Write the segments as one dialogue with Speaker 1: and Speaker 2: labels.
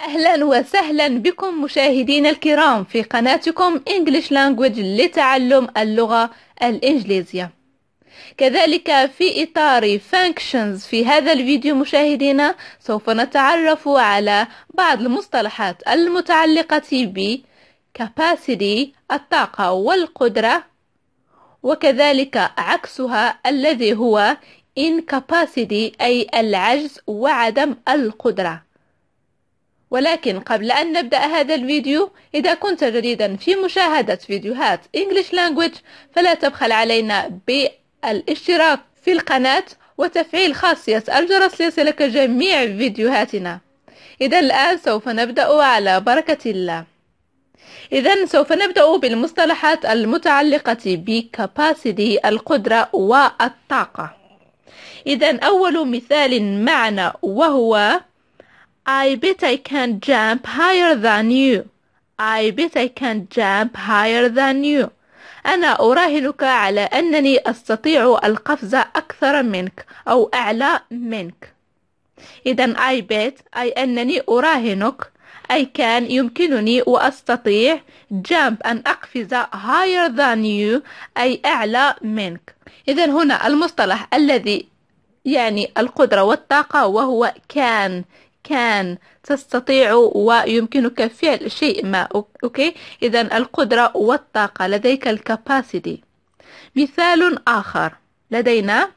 Speaker 1: أهلا وسهلا بكم مشاهدينا الكرام في قناتكم English Language لتعلم اللغة الإنجليزية. كذلك في إطار functions في هذا الفيديو مشاهدينا سوف نتعرف على بعض المصطلحات المتعلقة ب capacity الطاقة والقدرة وكذلك عكسها الذي هو incapacity أي العجز وعدم القدرة. ولكن قبل أن نبدأ هذا الفيديو إذا كنت جديدا في مشاهدة فيديوهات English Language فلا تبخل علينا بالاشتراك في القناة وتفعيل خاصية الجرس ليصلك جميع فيديوهاتنا. إذا الآن سوف نبدأ على بركة الله. إذا سوف نبدأ بالمصطلحات المتعلقة بكاباسيتي القدرة والطاقة. إذا أول مثال معنا وهو I bet I can jump higher than you. I bet I can jump higher than you. أنا أراهنك على أنني أستطيع القفز أكثر منك أو أعلى منك. إذا I bet أي أنني أراهنك أي كان يمكنني وأستطيع jump أن أقفز higher than you أي أعلى منك. إذا هنا المصطلح الذي يعني القدرة والطاقة وهو كان كان تستطيع ويمكنك فعل شيء ما أوكي؟ إذا القدرة والطاقة لديك الكاباسيتي. مثال آخر. لدينا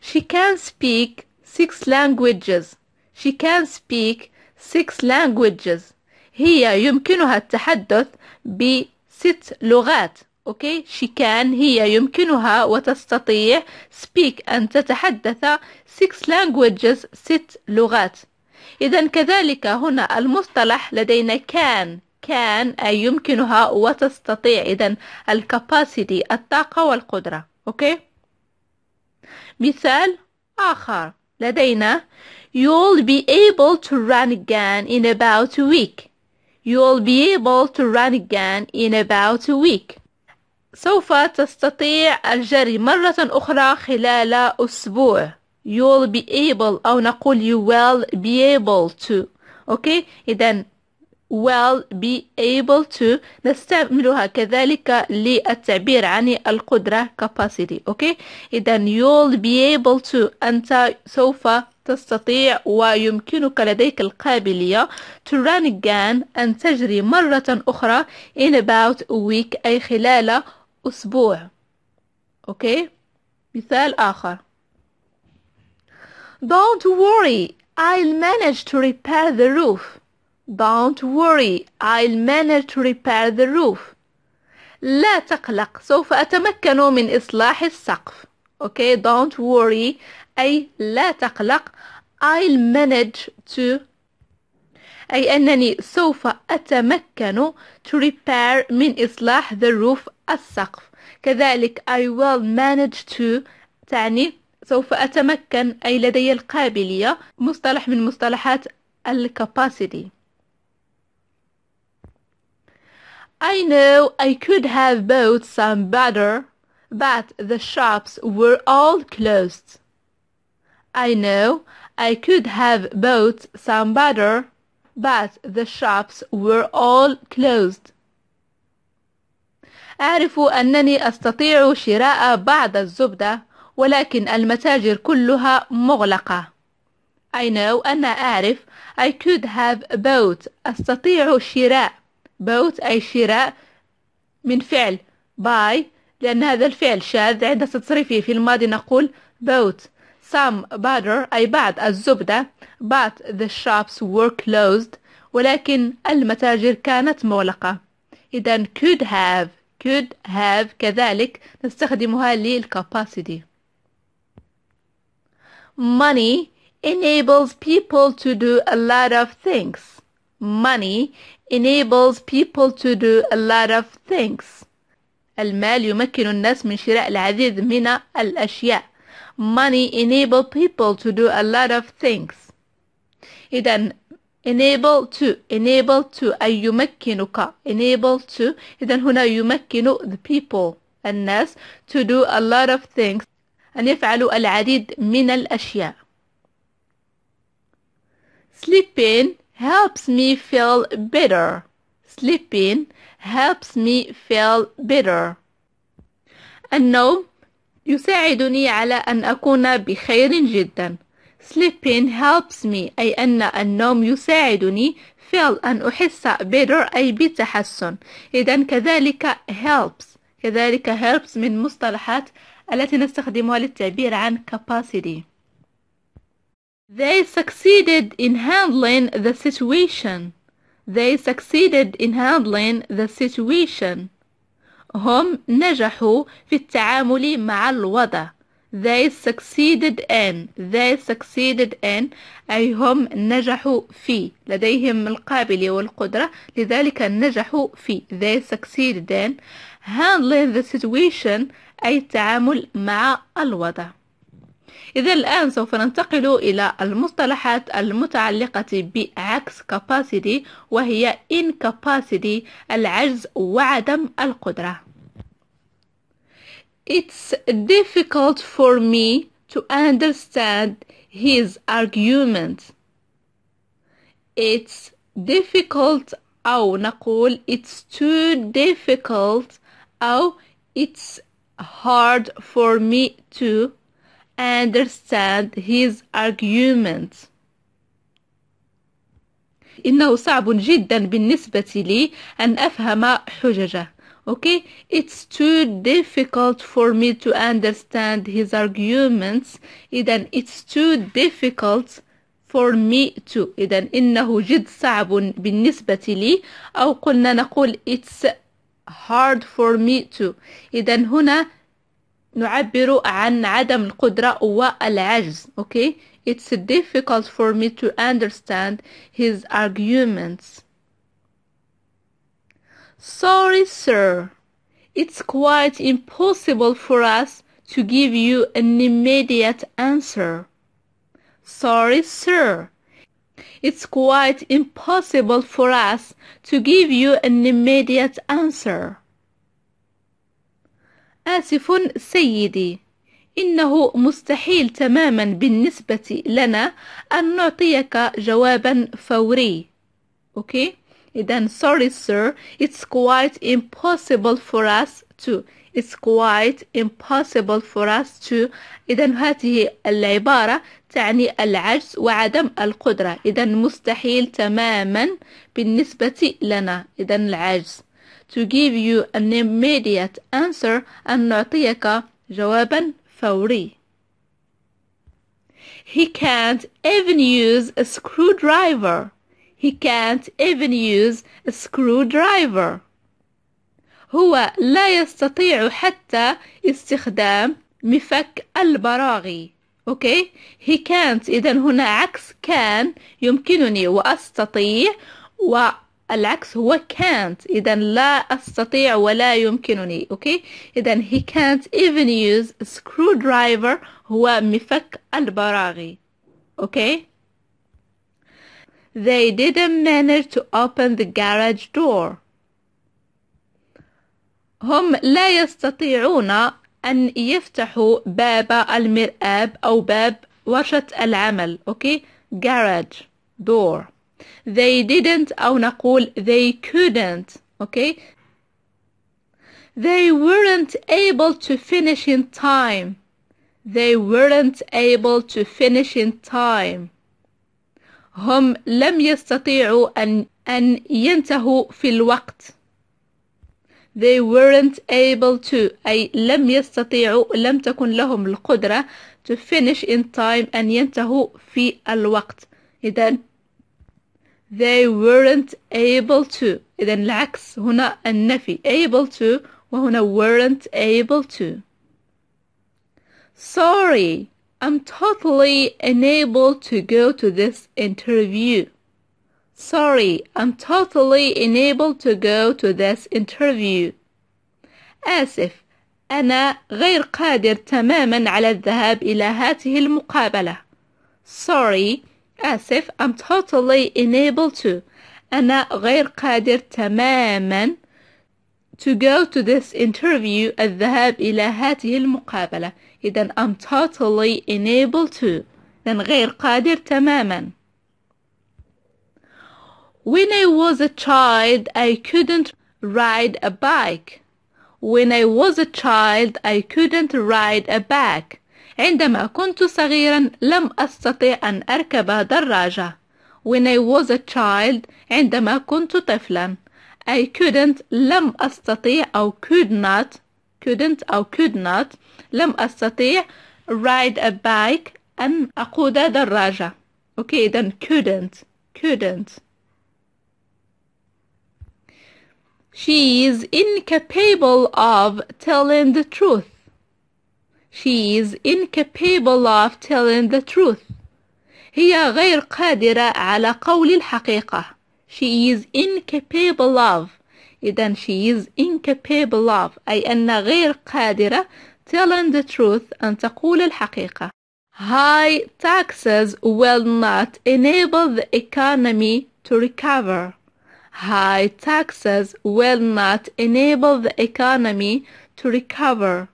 Speaker 1: she can speak six languages. She can speak six languages. هي يمكنها التحدث بست لغات okay؟ She can هي يمكنها وتستطيع speak أن تتحدث six languages ست لغات. إذا كذلك هنا المصطلح لدينا can can أي يمكنها وتستطيع إذا ال capacity الطاقة والقدرة okay مثال آخر لدينا You'll be able to run again in about a week. You'll be able to run again in about a week. سوف تستطيع الجري مرة أخرى خلال أسبوع. You'll be able أو نقول you will be able to. okay إذا will be able to نستعملها كذلك للتعبير عن القدرة capacity. okay إذا you'll be able to. أنت سوف تستطيع ويمكنك لديك القابلية to run again أن تجري مرة أخرى in about a week أي خلال أسبوع. أوكي مثال آخر. Don't worry, I'll manage to repair the roof. Don't worry, I'll manage to repair the roof. لا تقلق سوف أتمكن من إصلاح السقف okay don't worry أي لا تقلق I'll manage to أي أنني سوف أتمكن to repair من إصلاح the roof السقف كذلك I will manage to تعني سوف أتمكن أي لدي القابلية مصطلح من مصطلحات الكاباسيتي I know I could have bought some butter, but the shops were all closed. I know I could have bought some butter, but the shops were all closed. أعرف أنني أستطيع شراء بعض الزبدة ولكن المتاجر كلها مغلقة. I know أنا أعرف I could have bought. أستطيع شراء. Bought أي شراء من فعل. Buy. لأن هذا الفعل شاذ عند تصريفه في الماضي نقول bought. Some butter أي بعض الزبدة but the shops were closed ولكن المتاجر كانت مغلقة. إذا could have. Could have كذلك نستخدمها للكاباسيتي Money enables people to do a lot of things. Money enables people to do a lot of things. المال يمكن الناس من شراء العديد من الأشياء. Money enable people to do a lot of things. إذا enable to enable to أي يمكنك enable to إذا هنا يمكن the people الناس to do a lot of things أن يفعلوا العديد من الأشياء. Sleeping helps me feel better. Sleeping helps me feel better. النوم يساعدني على أن أكون بخير جدا. Sleeping helps me أي أن النوم يساعدني feel أن أحس better أي بتحسن. إذا كذلك helps كذلك helps من مصطلحات التي نستخدمها للتعبير عن capacity They succeeded in handling the situation. They succeeded in handling the situation. هم نجحوا في التعامل مع الوضع. They succeeded in. They succeeded in أي هم نجحوا في. لديهم القابلية والقدرة لذلك نجحوا في. They succeeded in handling the situation أي التعامل مع الوضع. إذا الآن سوف ننتقل إلى المصطلحات المتعلقة بعكس capacity وهي incapacity العجز وعدم القدرة It's difficult for me to understand his argument. It's difficult أو نقول it's too difficult أو it's hard for me to understand his argument. إنه صعب جدا بالنسبة لي أن أفهم حججه. Okay, it's too difficult for me to understand his arguments. إذا it's too difficult for me to. إذا إنه جد صعب بالنسبة لي أو قلنا نقول it's hard for me to. إذا هنا نعبر عن عدم القدرة والعجز. Okay, it's difficult for me to understand his arguments. Sorry, sir. It's quite impossible for us to give you an immediate answer. Sorry, sir. It's quite impossible for us to give you an immediate answer. آسف سيدي إنه مستحيل تماما بالنسبة لنا أن نعطيك جوابا فوري أوكي إذا sorry sir it's quite impossible for us to it's quite impossible for us to إذا هذه العبارة تعني العجز وعدم القدرة إذا مستحيل تماما بالنسبة لنا إذا العجز to give you an immediate answer أن نعطيك جوابا فوري He can't even use a screwdriver. He can't even use a screwdriver. هو لا يستطيع حتى استخدام مفك البراغي. okay؟ He can't. اذا هنا عكس can يمكنني وأستطيع والعكس هو can't. اذا لا أستطيع ولا يمكنني. okay؟ اذا he can't even use a screwdriver. هو مفك البراغي. okay؟ They didn't manage to open the garage door. هم لا يستطيعون أن يفتحوا باب المرآب أو باب ورشة العمل okay؟ Garage door. They didn't أو نقول they couldn't okay؟ They weren't able to finish in time. They weren't able to finish in time. هم لم يستطيعوا أن أن ينتهوا في الوقت. they weren't able to أي لم يستطيعوا لم تكن لهم القدرة to finish in time أن ينتهوا في الوقت إذا they weren't able to إذا العكس هنا النفي able to وهنا weren't able to sorry I'm totally unable to go to this interview Sorry, I'm totally unable to go to this interview. آسف، أنا غير قادر تماما على الذهاب إلى هذه المقابلة. Sorry, آسف, I'm totally unable to. أنا غير قادر تماما to go to this interview الذهاب إلى هذه المقابلة. إذا I'm totally unable to. إذا غير قادر تماما. When I was a child I couldn't ride a bike When I was a child I couldn't ride a bike عندما كنت صغيرا لم أستطع أن أركب دراجة When I was a child عندما كنت طفلا I couldn't لم أستطيع أو could not couldn't أو could not لم أستطيع ride a bike أن أقود دراجة أوكي إذا couldn't couldn't She is incapable of telling the truth. She is incapable of telling the truth. هي غير قادرة على قول الحقيقة. She is incapable of. إذا she is incapable of أي أن غير قادرة telling the truth أن تقول الحقيقة. High taxes will not enable the economy to recover. High taxes will not enable the economy to recover.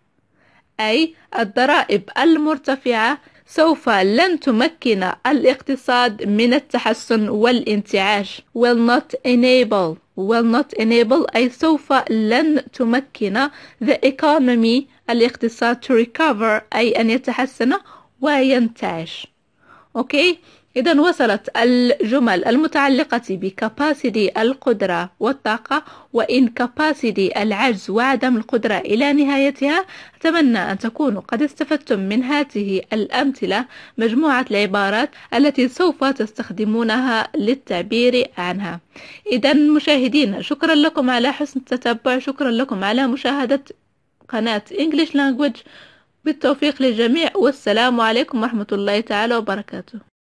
Speaker 1: أي الضرائب المرتفعة سوف لن تمكن الاقتصاد من التحسن والانتعاش. Will not enable. Will not enable. أي سوف لن تمكن the economy الاقتصاد to recover. أي أن يتحسن وينتعش. أوكي إذا وصلت الجمل المتعلقة بكاباسيتي القدرة والطاقة وإن كاباسيتي العجز وعدم القدرة إلى نهايتها أتمنى أن تكونوا قد استفدتم من هذه الأمثلة مجموعة العبارات التي سوف تستخدمونها للتعبير عنها. إذا مشاهدينا شكرا لكم على حسن التتبع شكرا لكم على مشاهدة قناة English Language. بالتوفيق للجميع والسلام عليكم ورحمة الله تعالى وبركاته.